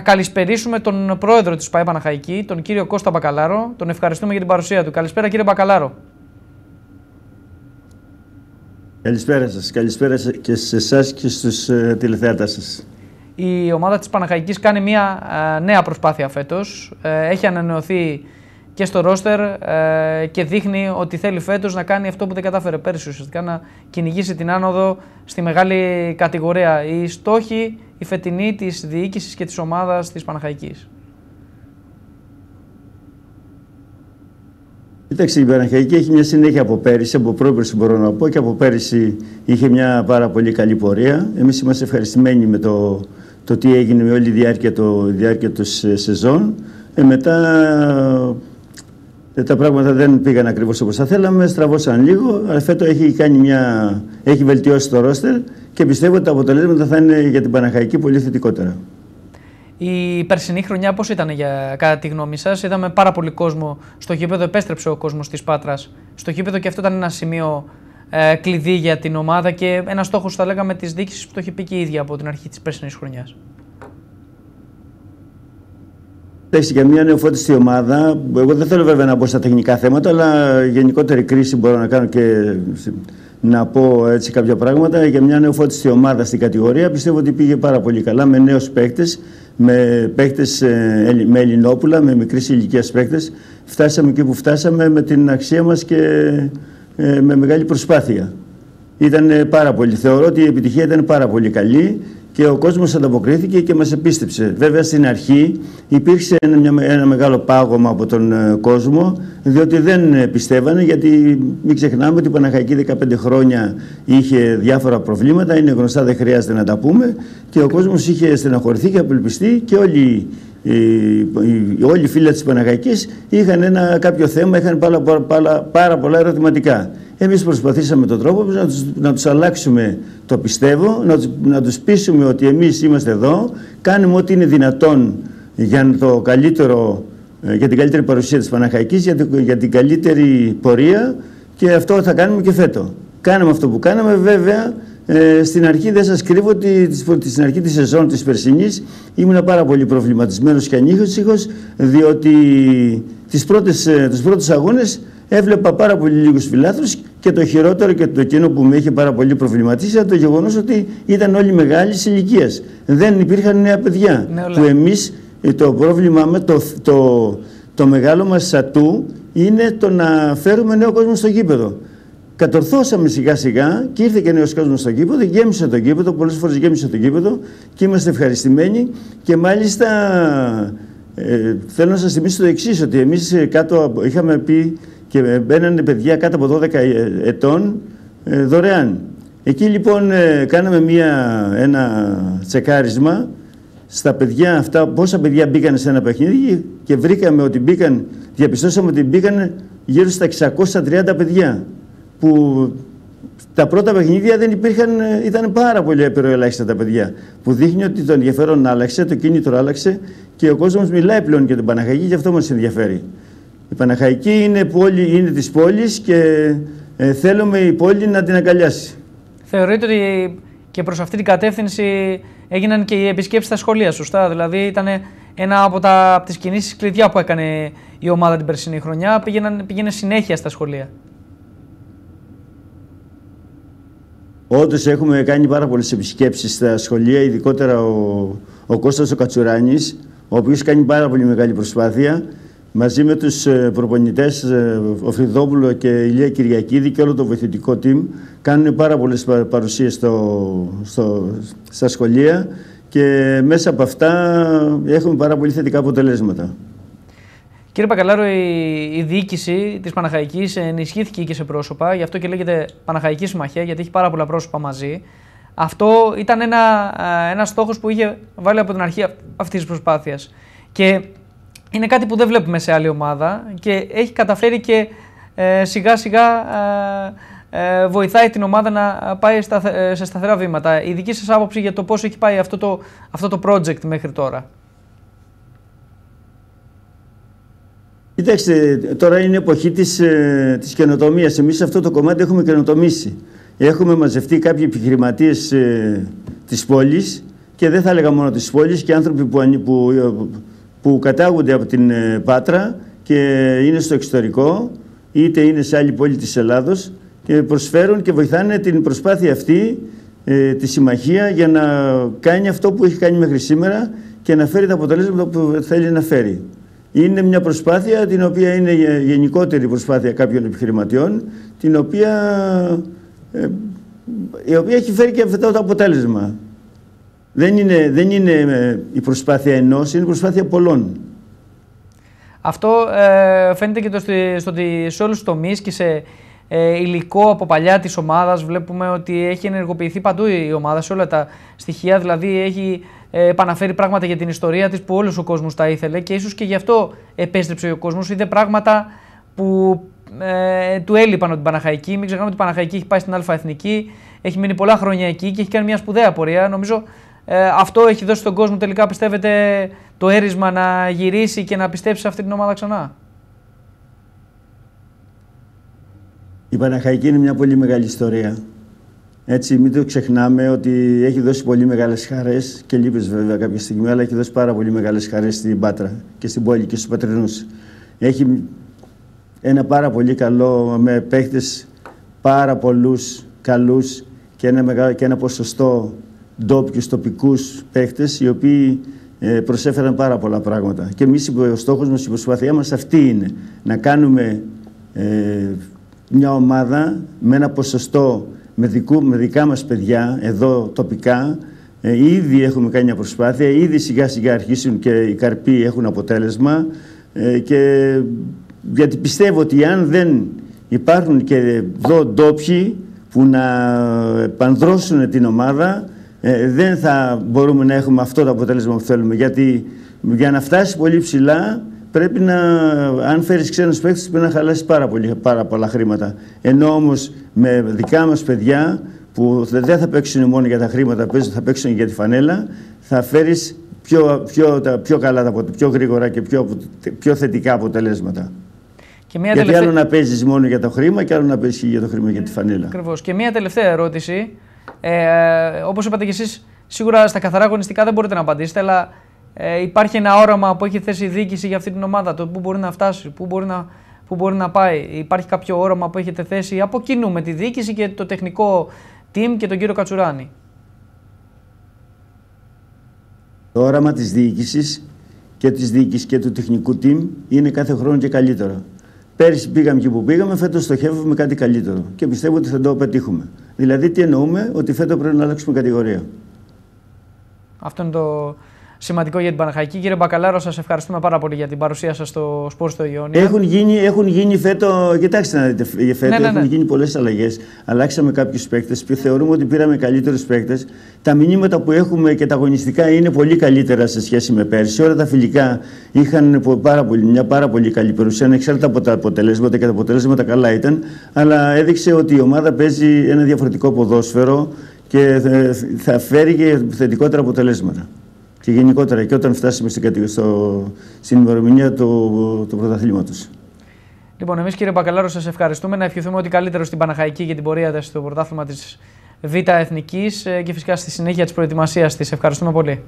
Να καλησπερίσουμε τον πρόεδρο της ΠαΕ Παναχαϊκή, τον κύριο Κώστα Μπακαλάρο. Τον ευχαριστούμε για την παρουσία του. Καλησπέρα κύριε Μπακαλάρο. Καλησπέρα σας. Καλησπέρα και σε εσάς και στους ε, τηλεθεατάς σας. Η ομάδα της Παναχαϊκής κάνει μια ε, νέα προσπάθεια φέτος. Ε, έχει ανανεωθεί και στο ρόστερ ε, και δείχνει ότι θέλει φέτος να κάνει αυτό που δεν κατάφερε πέρσι ουσιαστικά να κυνηγήσει την άνοδο στη μεγάλη κατηγορία. Οι στόχοι, η φετινή της διοίκησης και της ομάδας της Παναχαϊκής. Κοίταξε, η Παναχαϊκή έχει μια συνέχεια από πέρυσι, από πρόπερσι μπορώ να πω και από πέρυσι είχε μια πάρα πολύ καλή πορεία. Εμείς είμαστε ευχαριστημένοι με το, το τι έγινε με όλη τη διάρκεια, το, διάρκεια του σεζόν. Ε, μετά ε, τα πράγματα δεν πήγαν ακριβώς όπως θα θέλαμε, στραβώσαν λίγο, αλλά φέτο έχει, κάνει μια, έχει βελτιώσει το ρόστερ και πιστεύω ότι τα αποτελέσματα θα είναι για την Παναχαϊκή πολύ θετικότερα. Η περσινή χρονιά πώς ήταν για, κατά τη γνώμη σας, Είδαμε πάρα πολύ κόσμο στο γήπεδο, επέστρεψε ο κόσμος της Πάτρας στο γήπεδο και αυτό ήταν ένα σημείο ε, κλειδί για την ομάδα και ένα στόχος, θα λέγαμε, της διοίκησης που το έχει πει και η ίδια από την αρχή της περσινής χρονιάς. Εντάξει, για μια νεοφώτιστη ομάδα, εγώ δεν θέλω βέβαια να μπω στα τεχνικά θέματα, αλλά γενικότερη κρίση μπορώ να κάνω και να πω έτσι κάποια πράγματα. Για μια νεοφώτιστη ομάδα στην κατηγορία πιστεύω ότι πήγε πάρα πολύ καλά με νέους παίκτες, με παίκτες ε, με Ελληνόπουλα, με μικρή ηλικίας παίκτες. Φτάσαμε εκεί που φτάσαμε με την αξία μας και ε, με μεγάλη προσπάθεια. Ήταν πάρα πολύ. Θεωρώ ότι η επιτυχία ήταν πάρα πολύ καλή και ο κόσμος ανταποκρίθηκε και μας επίστεψε. Βέβαια στην αρχή υπήρξε ένα, ένα μεγάλο πάγωμα από τον ε, κόσμο διότι δεν ε, πιστεύανε γιατί μην ξεχνάμε ότι η Παναχαϊκή 15 χρόνια είχε διάφορα προβλήματα, είναι γνωστά δεν χρειάζεται να τα πούμε και ο κόσμος είχε στεναχωρηθεί και απελπιστεί και όλοι οι, οι, όλοι οι φίλοι της Παναχαϊκής είχαν ένα κάποιο θέμα, είχαν πάρα, πάρα, πάρα πολλά ερωτηματικά. Εμείς προσπαθήσαμε τον τρόπο να τους, να τους αλλάξουμε το πιστεύω, να τους, να τους πείσουμε ότι εμείς είμαστε εδώ, κάνουμε ό,τι είναι δυνατόν για, το καλύτερο, ε, για την καλύτερη παρουσία της Παναχαϊκής, για, για την καλύτερη πορεία και αυτό θα κάνουμε και φέτο. Κάναμε αυτό που κάναμε βέβαια, ε, στην αρχή δεν σας κρύβω ότι στην αρχή της σεζόν της περσινής ήμουν πάρα πολύ προβληματισμένος και ανήχος διότι τις πρώτες, ε, τους πρώτους αγώνες έβλεπα πάρα πολύ λίγους φιλάθλους και το χειρότερο και το εκείνο που με είχε πάρα πολύ προβληματίσει ήταν το γεγονός ότι ήταν όλοι μεγάλης ηλικίας. Δεν υπήρχαν νέα παιδιά. Ναι, που εμείς ε, το πρόβλημά με το, το, το μεγάλο μας σατού είναι το να φέρουμε νέο κόσμο στο γήπεδο. Κατορθώσαμε σιγά σιγά και ήρθε και νέος κόσμος στο γήπεδο, γέμισε το γήπεδο, πολλές φορές γέμισε το γήπεδο και είμαστε ευχαριστημένοι και μάλιστα ε, θέλω να σας θυμίσω το εξής, ότι εμείς ε, κάτω είχαμε πει και μπαίνανε παιδιά κάτω από 12 ετών ε, δωρεάν. Εκεί λοιπόν ε, κάναμε μια, ένα τσεκάρισμα στα παιδιά αυτά, πόσα παιδιά μπήκαν σε ένα παιχνίδι και βρήκαμε ότι μπήκαν, διαπιστώσαμε ότι μπήκαν γύρω στα 630 παιδιά που τα πρώτα παιχνίδια δεν υπήρχαν, ε, ήταν πάρα πολύ απειροελάχιστα τα παιδιά. Που δείχνει ότι το ενδιαφέρον άλλαξε, το κίνητρο άλλαξε και ο κόσμος μιλάει πλέον για την Παναχαγή και αυτό μας ενδιαφέρει. Η Παναχαϊκή είναι, πόλη, είναι της πόλης και ε, θέλουμε η πόλη να την αγκαλιάσει. Θεωρείτε ότι και προς αυτή την κατεύθυνση έγιναν και οι επισκέψεις στα σχολεία, σωστά; Δηλαδή ήταν ένα από, τα, από τις κινήσεις κλειδιά που έκανε η ομάδα την περσινή χρονιά, πήγαιναν, πήγαινε συνέχεια στα σχολεία; Όντως έχουμε κάνει πάρα πολλές επισκέψεις στα σχολεία, ειδικότερα ο, ο Κώστας ο Κατσουράνης, ο οποίος κάνει πάρα πολύ μεγάλη προσπάθεια μαζί με τους ε, προπονητές ε, ο Φρυδόπουλο και η Ηλία Κυριακίδη και όλο το βοηθητικό team κάνουν πάρα πολλές παρουσίες στο, στο, στα σχολεία και μέσα από αυτά έχουμε πάρα πολύ θετικά αποτελέσματα. Κύριε Πακαλάρο, η, η διοίκηση της Παναχαϊκής ενισχύθηκε και σε πρόσωπα, γι' αυτό και λέγεται Παναχαϊκή Συμμαχία, γιατί έχει πάρα πολλά πρόσωπα μαζί. Αυτό ήταν ένα, ε, ένας στόχος που είχε βάλει από την αρχή αυτής της προσπάθειας. Και είναι κάτι που δεν βλέπουμε σε άλλη ομάδα και έχει καταφέρει και ε, σιγά σιγά ε, ε, βοηθάει την ομάδα να πάει σε σταθερά βήματα. Η δική σας άποψη για το πώς έχει πάει αυτό το, αυτό το project μέχρι τώρα; Κοιτάξτε, τώρα είναι εποχή της, ε, της καινοτομίας. Εμείς σε αυτό το κομμάτι έχουμε καινοτομήσει. Έχουμε μαζευτεί κάποιοι επιχειρηματίες ε, της πόλης και δεν θα έλεγα μόνο της πόλης και άνθρωποι που, που, που κατάγονται από την ε, Πάτρα και είναι στο εξωτερικό, είτε είναι σε άλλη πόλη της Ελλάδος και προσφέρουν και βοηθάνε την προσπάθεια αυτή, ε, τη συμμαχία, για να κάνει αυτό που έχει κάνει μέχρι σήμερα και να φέρει τα αποτελέσματα που θέλει να φέρει. Είναι μια προσπάθεια την οποία είναι γενικότερη προσπάθεια κάποιων επιχειρηματιών, την οποία, ε, η οποία έχει φέρει και αυτό το αποτέλεσμα. Δεν είναι, δεν είναι ε, η προσπάθεια ενός, είναι η προσπάθεια πολλών. Αυτό ε, φαίνεται και το, στο ότι σε όλους τους τομείς και σε ε, υλικό από παλιά της ομάδας βλέπουμε ότι έχει ενεργοποιηθεί παντού η ομάδα σε όλα τα στοιχεία, δηλαδή έχει ε, επαναφέρει πράγματα για την ιστορία της που όλος ο κόσμος τα ήθελε και ίσως και γι' αυτό επέστρεψε ο κόσμος, είδε πράγματα που ε, του έλειπαν από την Παναχαϊκή. Μην ξεχνάμε ότι η Παναχαϊκή έχει πάει στην Αλφα Εθνική, έχει μείνει πολλά χρόνια εκεί και έχει κάνει μια σπουδαία πορεία. Νομίζω ε, αυτό έχει δώσει στον κόσμο τελικά, πιστεύετε, το έρισμα να γυρίσει και να πιστέψει σε αυτή την ομάδα ξανά; Η Παναχαϊκή είναι μια πολύ μεγάλη ιστορία. Έτσι, μην το ξεχνάμε ότι έχει δώσει πολύ μεγάλες χαρές και λείπεις βέβαια κάποια στιγμή, αλλά έχει δώσει πάρα πολύ μεγάλες χαρές στην Πάτρα και στην πόλη και στους πατρινούς. Έχει ένα πάρα πολύ καλό με παίχτες πάρα πολλούς καλούς και ένα, μεγάλο, και ένα ποσοστό ντόπιους τοπικού παίχτες, οι οποίοι ε, προσέφεραν πάρα πολλά πράγματα. Και εμείς ο στόχος μας, η προσπάθειά μας αυτή είναι να κάνουμε ε, μια ομάδα με ένα ποσοστό με, δικού, με δικά μας παιδιά εδώ τοπικά ε, ήδη έχουμε κάνει μια προσπάθεια, ήδη σιγά σιγά αρχίσουν και οι καρποί έχουν αποτέλεσμα ε, και γιατί πιστεύω ότι αν δεν υπάρχουν και εδώ ντόπιοι που να επανδρώσουν την ομάδα ε, δεν θα μπορούμε να έχουμε αυτό το αποτέλεσμα που θέλουμε. Γιατί για να φτάσει πολύ ψηλά πρέπει να, αν φέρεις ξένους παίκτες, πρέπει να χαλάσεις πάρα, πολύ, πάρα πολλά χρήματα. Ενώ όμως με δικά μας παιδιά που δεν θα παίξουν μόνο για τα χρήματα, θα παίξουν για τη φανέλα, θα φέρεις πιο, πιο, πιο καλά, πιο γρήγορα και πιο, πιο θετικά αποτελέσματα. Και μια Γιατί τελευταία... άλλο να παίζεις μόνο για το χρήμα και άλλο να παίζεις για το χρήμα για τη φανέλα. Ακριβώς. Και μια τελευταία ερώτηση. Ε, Όπως είπατε και εσείς, σίγουρα στα καθαρά αγωνιστικά δεν μπορείτε να απαντήσετε, αλλά ε, υπάρχει ένα όραμα που έχει θέσει η διοίκηση για αυτή την ομάδα, το πού μπορεί να φτάσει, πού μπορεί να, πού μπορεί να πάει. Υπάρχει κάποιο όραμα που έχετε θέσει από κοινού με τη διοίκηση και το τεχνικό team και τον κύριο Κατσουράνη; Το όραμα της διοίκησης και της διοίκησης και του τεχνικού team είναι κάθε χρόνο και καλύτερο. Πέρυσι πήγαμε και που πήγαμε, φέτος στοχεύουμε κάτι καλύτερο και πιστεύω ότι θα το πετύχουμε. Δηλαδή, τι εννοούμε, ότι φέτος πρέπει να αλλάξουμε κατηγορία. Αυτό είναι το, σημαντικό για την Παναχαϊκή. Κύριε Μπακαλάρο, σας ευχαριστούμε πάρα πολύ για την παρουσία σας στο σπορ στο Ιόνιο. Έχουν γίνει, έχουν γίνει φέτο, κοιτάξτε να δείτε, για φέτο ναι, ναι, ναι. έχουν γίνει πολλές αλλαγές. Αλλάξαμε κάποιους παίκτες που θεωρούμε ότι πήραμε καλύτερους παίκτες. Τα μηνύματα που έχουμε και τα αγωνιστικά είναι πολύ καλύτερα σε σχέση με πέρσι. Όλα τα φιλικά είχαν πάρα πολύ, μια πάρα πολύ καλή παρουσία, ανεξάρτητα από τα αποτελέσματα και τα αποτελέσματα καλά ήταν. Αλλά έδειξε ότι η ομάδα παίζει ένα διαφορετικό ποδόσφαιρο και θα φέρει και θετικότερα αποτελέσματα και γενικότερα και όταν φτάσουμε στην, στο, στην ημερομηνία του, του πρωταθλήματος. Λοιπόν, εμείς κύριε Μπακαλάρο, σας ευχαριστούμε. Να ευχηθούμε ότι καλύτερο στην Παναχαϊκή για την πορεία στο πρωτάθλημα της Β' Εθνικής ε, και φυσικά στη συνέχεια της προετοιμασίας της. Ευχαριστούμε πολύ.